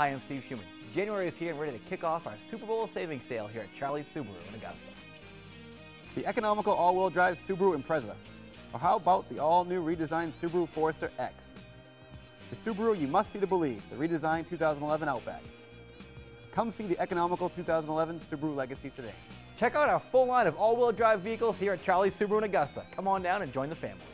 Hi, I'm Steve Schuman. January is here and ready to kick off our Super Bowl savings sale here at Charlie's Subaru in Augusta. The economical all-wheel drive Subaru Impreza. Or how about the all-new redesigned Subaru Forester X? The Subaru you must see to believe, the redesigned 2011 Outback. Come see the economical 2011 Subaru Legacy today. Check out our full line of all-wheel drive vehicles here at Charlie's Subaru in Augusta. Come on down and join the family.